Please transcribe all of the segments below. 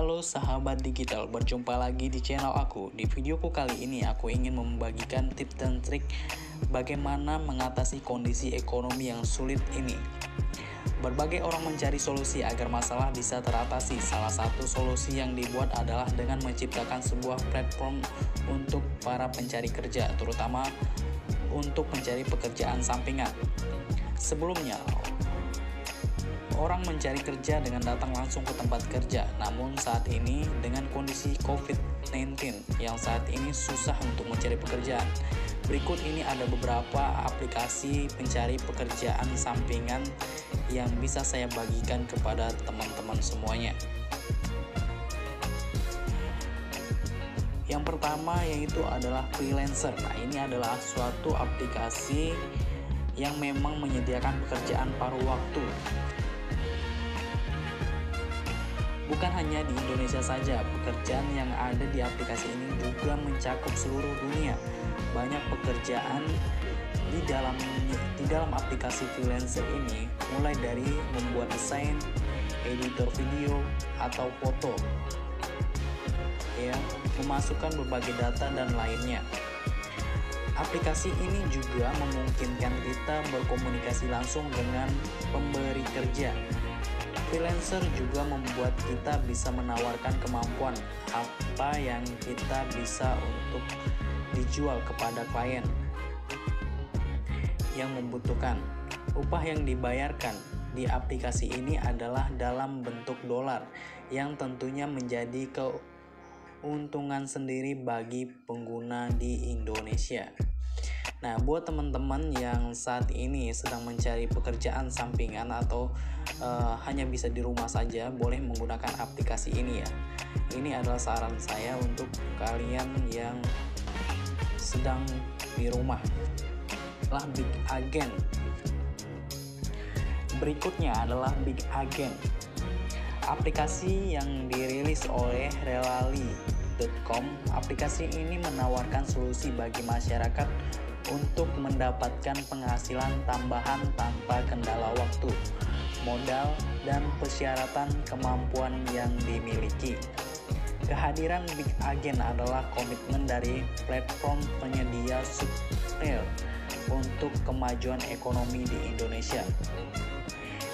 Halo sahabat digital, berjumpa lagi di channel aku. Di videoku kali ini aku ingin membagikan tips dan trik bagaimana mengatasi kondisi ekonomi yang sulit ini. Berbagai orang mencari solusi agar masalah bisa teratasi. Salah satu solusi yang dibuat adalah dengan menciptakan sebuah platform untuk para pencari kerja, terutama untuk mencari pekerjaan sampingan. Sebelumnya, orang mencari kerja dengan datang langsung ke tempat kerja. Namun saat ini dengan kondisi COVID-19 yang saat ini susah untuk mencari pekerjaan. Berikut ini ada beberapa aplikasi pencari pekerjaan sampingan yang bisa saya bagikan kepada teman-teman semuanya. Yang pertama yaitu adalah freelancer. Nah, ini adalah suatu aplikasi yang memang menyediakan pekerjaan paruh waktu Bukan hanya di Indonesia saja, pekerjaan yang ada di aplikasi ini juga mencakup seluruh dunia. Banyak pekerjaan di dalam di dalam aplikasi freelancer ini mulai dari membuat desain, editor video atau foto. Ya, memasukkan berbagai data dan lainnya. Aplikasi ini juga memungkinkan kita berkomunikasi langsung dengan pemberi kerja Freelancer juga membuat kita bisa menawarkan kemampuan apa yang kita bisa untuk dijual kepada klien yang membutuhkan. Upah yang dibayarkan di aplikasi ini adalah dalam bentuk dolar yang tentunya menjadi keuntungan sendiri bagi pengguna di Indonesia. Nah, buat teman-teman yang saat ini sedang mencari pekerjaan sampingan atau uh, hanya bisa di rumah saja, boleh menggunakan aplikasi ini ya. Ini adalah saran saya untuk kalian yang sedang di rumah. Lah Big Agent. Berikutnya adalah Big Agent. Aplikasi yang dirilis oleh Relali.com. Aplikasi ini menawarkan solusi bagi masyarakat untuk mendapatkan penghasilan tambahan tanpa kendala waktu, modal, dan persyaratan kemampuan yang dimiliki. Kehadiran Big Agent adalah komitmen dari platform penyedia subscriber untuk kemajuan ekonomi di Indonesia.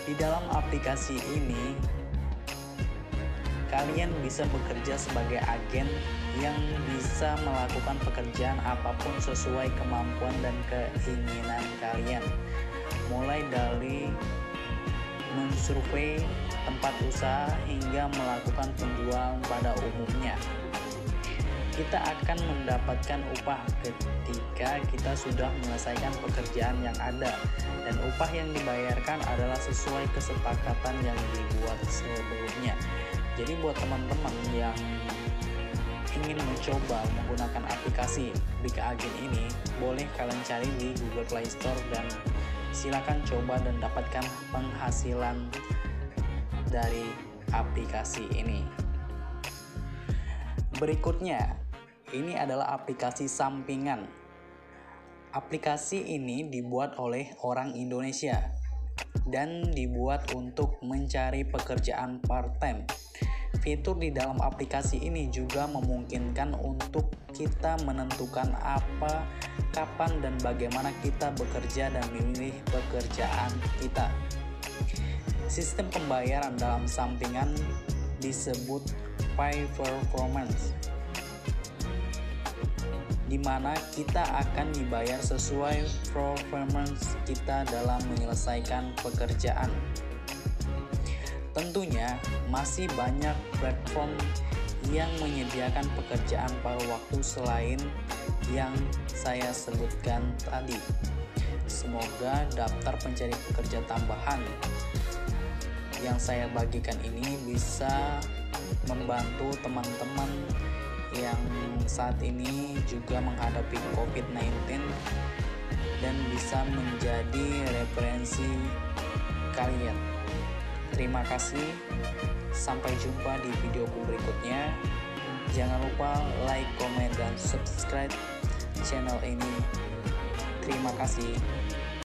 Di dalam aplikasi ini, kalian bisa bekerja sebagai agen yang bisa melakukan pekerjaan apa pun sesuai kemampuan dan keinginan kalian. Mulai dari mensurvei tempat usaha hingga melakukan penjualan pada umumnya. Kita akan mendapatkan upah ketika kita sudah menyelesaikan pekerjaan yang ada dan upah yang dibayarkan adalah sesuai kesepakatan yang dibuat sebelumnya. Jadi buat teman-teman yang ingin mencoba menggunakan aplikasi Big Agent ini, boleh kalian cari di Google Play Store dan silakan coba dan dapatkan penghasilan dari aplikasi ini. Berikutnya, ini adalah aplikasi sampingan. Aplikasi ini dibuat oleh orang Indonesia dan dibuat untuk mencari pekerjaan part-time Fitur di dalam aplikasi ini juga memungkinkan untuk kita menentukan apa, kapan, dan bagaimana kita bekerja dan memilih pekerjaan kita. Sistem pembayaran dalam sampingan disebut pay performance di mana kita akan dibayar sesuai performance kita dalam menyelesaikan pekerjaan. Tentunya masih banyak platform yang menyediakan pekerjaan paruh waktu selain yang saya sebutkan tadi. Semoga daftar pencari pekerja tambahan yang saya bagikan ini bisa membantu teman-teman yang saat ini juga menghadapi COVID-19 dan bisa menjadi referensi kalian. Terima kasih. Sampai jumpa di videoku berikutnya. Jangan lupa like, komen, dan subscribe channel ini. Terima kasih.